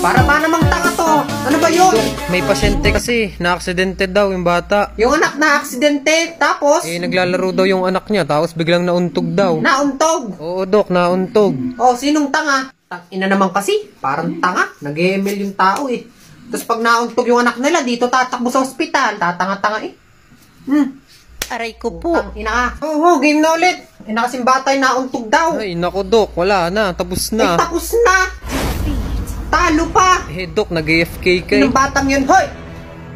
Para ba namang tanga to? Ano ba yun? may pasyente kasi, na-aksidente daw yung bata. Yung anak na aksidente, tapos, Eh, naglalaro daw yung anak niya, tapos biglang nauntog daw. nauntog. Oo, Dok, nauntog. Oh, sinong tanga? Tang ina naman kasi, parang tanga. Nag-email yung tao eh. Tapos pag nauntog yung anak nila, dito tatakbo sa ospital. Tatanga-tanga eh. Hmm. Aray ko po. Tang ina ka. Oo, game na ulit. Ina kasing bata yung nauntog daw. Ay, naku, Dok, wala na, tapos Ay, na. tapos na. Talo pa. Eh, Dok, nag-AFK ka eh. Yung batang yun, hoy!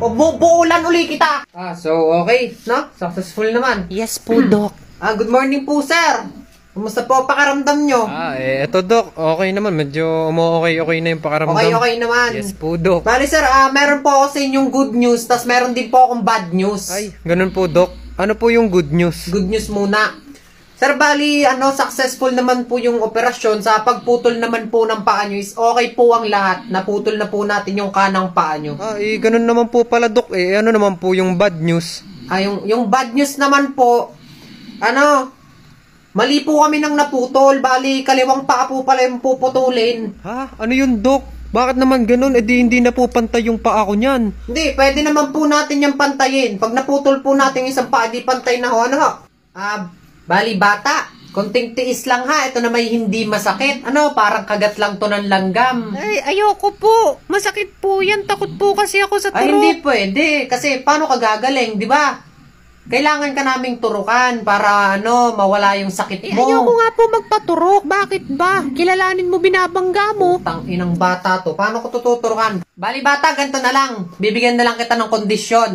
Pabubuulan uli kita! Ah, so okay, no? Successful naman. Yes po, Doc. Ah, good morning po, sir! Kumusta po ang pakaramdam nyo? Ah, eh, eto, Dok, okay naman, medyo umu-okay-okay na yung pakaramdam. Okay, okay naman. Yes po, Dok. Bali, sir, ah, meron po ako sa inyong good news, tas meron din po akong bad news. Ay, ganun po, Dok. Ano po yung good news? Good news muna. Sir, bali, ano, successful naman po yung operasyon. Sa pagputol naman po ng paa nyo is okay po ang lahat. Naputol na po natin yung kanang paa nyo. Ah, eh, ganun naman po pala, Dok. Eh, ano naman po yung bad news? Ah, yung, yung bad news naman po, ano, mali po kami nang naputol. Bali, kaliwang paa po pala yung puputulin. Ha? Ano yun, Dok? Bakit naman ganun? Eh, di hindi na po pantay yung paa ko niyan. Hindi, pwede naman po natin yung pantayin. Pag naputol po natin isang paa, di pantay na ho. Ano ho? Ah, bali bata. Konting tiis lang ha. Ito na may hindi masakit. Ano, parang kagat lang to ng langgam. Ay, ayoko po. Masakit po yan. Takot po kasi ako sa Ay, turok. hindi pwede. Kasi paano ka gagaling, di ba? Kailangan ka naming turukan para ano, mawala yung sakit Eh, mo. ayoko nga po magpaturok. Bakit ba? Kilalanin mo binabangga mo. Tang inang bata to. Paano ko tututurukan? Bali bata, ganito na lang. Bibigyan na lang kita ng kondisyon.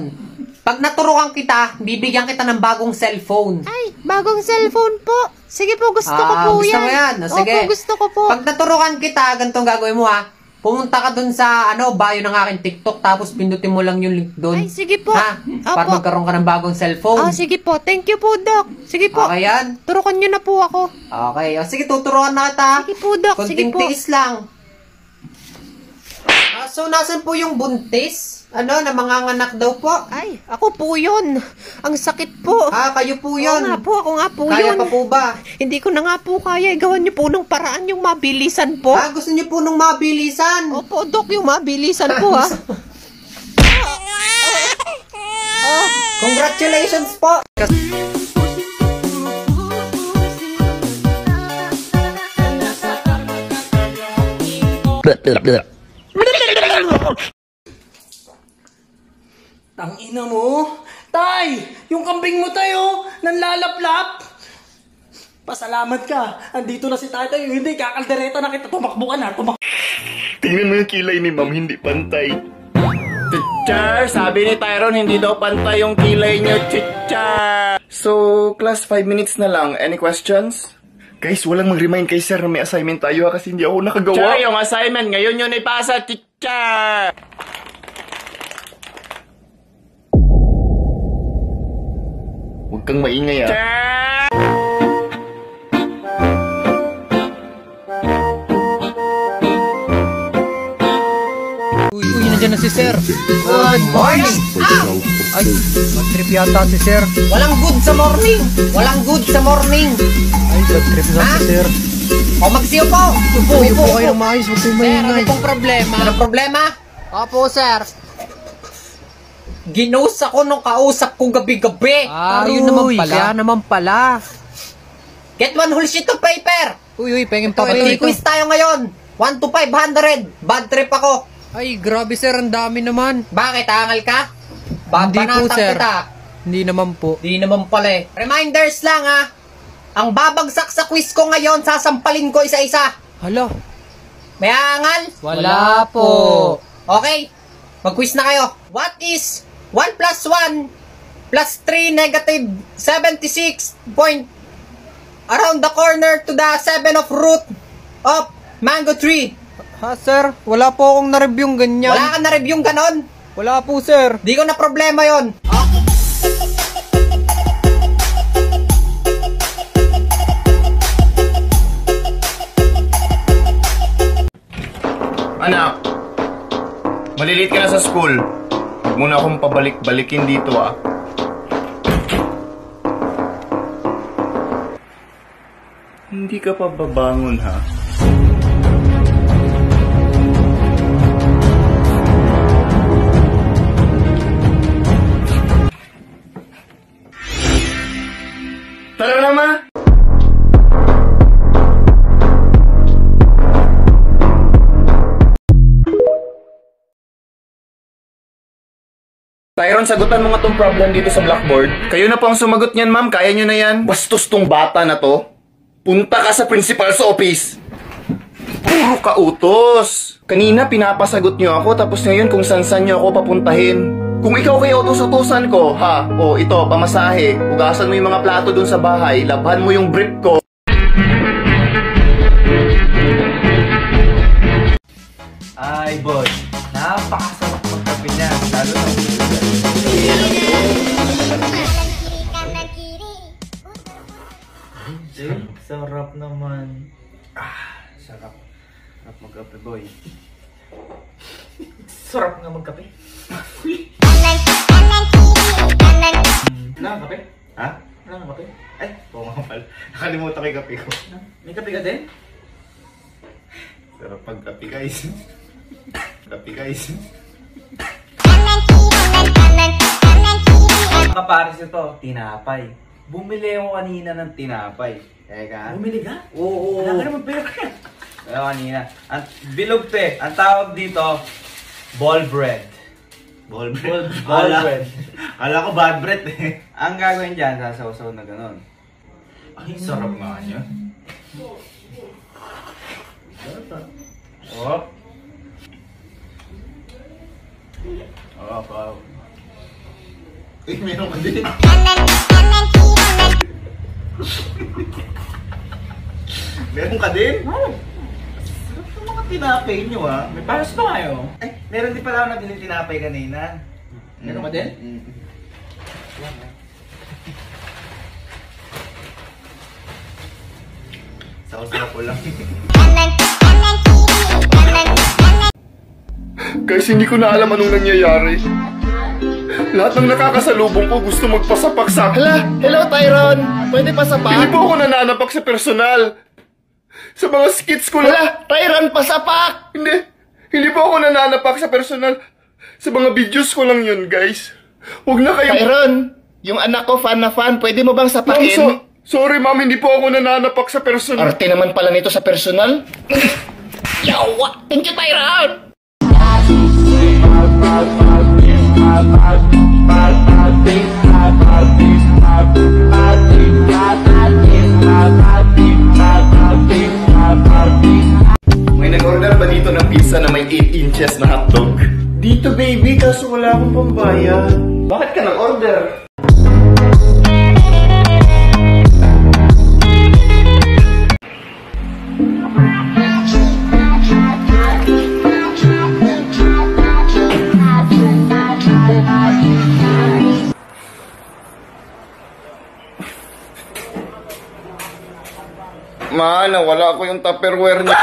Pag naturukan kita, bibigyan kita ng bagong cellphone. Ay, bagong cellphone po. Sige po, gusto ko Ah, po gusto yan. mo yan? Ah, sige. Opo, gusto ko po. Pag naturukan kita, ganitong gagawin mo ha. Pumunta ka dun sa ano, bio ng aking TikTok tapos pindutin mo lang yung link dun. Ay, sige po. Ha? Para Opo. magkaroon ka ng bagong cellphone. Ah, sige po. Thank you po, Doc. Sige po. Okay yan? Turukan nyo na po ako. Okay. O, sige, tuturuan na kita. Sige po, Doc. Sige Kunting po. tiis lang. Ah, so, nasan po yung buntis? Ano, na manganganak daw po? Ay, ako po yun. Ang sakit po. Ah, kayo po Oo yun. nga po, ako nga po Kaya yun. pa po ba? Hindi ko na nga po kaya. Gawan nyo po ng paraan yung mabilisan po. Ah, gusto niyo po nung mabilisan? Opo, Doc, yung mabilisan po ha. Oh, congratulations po! Tang ina mo. Tay! Yung kambing mo tayo, nanlalaplap. Pasalamat ka. Andito na si tatay. Hindi, kakaldereta na kita. Tumakbo ka na. Tumak Tingnan mo yung kilay ni ma'am, hindi pantay. Teacher, sabi ni Tyrone hindi daw pantay yung kilay niyo, teacher. So, class 5 minutes na lang. Any questions? Guys, walang mag-remind kay sir na may assignment tayo ha, kasi hindi ako nakagawa. Teacher, yung assignment ngayon yun ipasa, teacher. Kang maingay. Teacher! Uy, uy, nandiyan na si Sir. Good morning! Ah! Ay, mag-trip yata si Sir. Walang good sa morning! Walang good sa morning! Ay, mag-trip nga si Ah? Sir. O magsiyo po! Upo, upo kayo ng maayos, huwag kayong Sir, ano maingay. pong problema? Ano problema? Opo, sir. Ginos ako nung kausap ko gabi-gabi. Ah, yun naman pala. Kaya naman pala. Get one whole sheet of paper. Uy, uy, pengin Ito, pa may quiz tayo ngayon. 1 to 500. Bad trip ako. Ay, grabe Sir, ang dami naman. Bakit, angal ka? Hindi po, sir. kita. Hindi naman po. Di naman pala eh. Reminders lang ha. Ang babagsak sa quiz ko ngayon, sasampalin ko isa-isa. Hala, May angal? Wala po. Okay, mag-quiz na kayo. What is 1 plus 1 plus 3 negative 76 point around the corner to the 7 of root of mango tree? ha Sir, wala po akong na-review ganyan. Wala ka na review ganon? Wala po Sir. Di ko na problema yon. Anak, malilit ka na sa school. Huwag mo na akong pabalik-balikin dito ah. Hindi ka pa babangon, ha? Tara na, ma! Tyron, sagutan mo nga tong problem dito sa blackboard. Kayo na po ang sumagot niyan, ma'am. Kaya nyo na yan. Bastos tong bata na to. Punta ka sa principal's office. Puro kautos. Kanina pinapasagot nyo ako tapos ngayon kung san-san nyo ako papuntahin. Kung ikaw kay utos-utosan ko, ha? O ito, pamasahe. Hugasan mo yung mga plato dun sa bahay. Labhan mo yung brief ko. Ay, boy. Napakasarap Sarap naman. Ah, sarap. Sarap magkape, boy. sarap nga magkape. Wala kang kape? Ha? Wala kang kape? Ay, oo nga pala. Nakalimutan ko yung kape ko. May kape ka din? Sarap pagkape, guys. kape, guys. Kaparis ito, tinapay. Bumili ako kanina ng tinapay. Teka. Bumili ka? Oo. Wala ka naman pera. Wala kanina. Ang bilog te. Ang tawag dito, ball bread. Ball Ball, bread. ball Ala- bread. Ala ko bad bread eh. Ang gagawin dyan, sasaw-saw na ganun. Ay, sarap nga niya. Oh. Oo, wow. Uy, meron ka din. meron ka din? Sarap ng mga tinapay nyo ah. May paros pa kayo? Ay, meron din pala ako nabiling tinapay kanina. Meron ka din? Mm. Sausaw ko lang. Guys, hindi ko na alam anong nangyayari. Lahat ng nakakasalubong ko gusto magpasapak sa akin. Hala, hello Tyron! Pwede pa sa Hindi po ako nananapak sa personal. Sa mga skits ko lang. Hala, Tyron, pasapak! Hindi. Hindi po ako nananapak sa personal. Sa mga videos ko lang yun, guys. Huwag na kayo... Tyron, yung anak ko fan na fan, pwede mo bang Ma'am, sapakin? so- sorry, ma'am. Hindi po ako nananapak sa personal. Arte naman pala nito sa personal. Yawa! Thank you, Tyron! May nag-order ba dito ng pizza na may 8 inches na hotdog? Dito, baby. Kaso wala akong pambayad. Bakit ka nag-order? Ma, nawala ko yung tupperware niya.